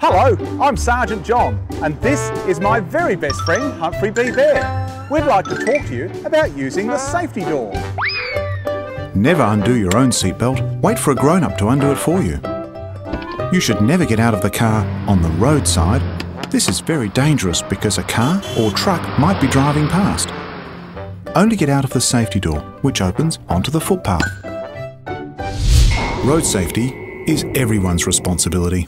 Hello, I'm Sergeant John, and this is my very best friend, Humphrey B. Bear. We'd like to talk to you about using the safety door. Never undo your own seatbelt. Wait for a grown up to undo it for you. You should never get out of the car on the roadside. This is very dangerous because a car or truck might be driving past. Only get out of the safety door, which opens onto the footpath. Road safety is everyone's responsibility.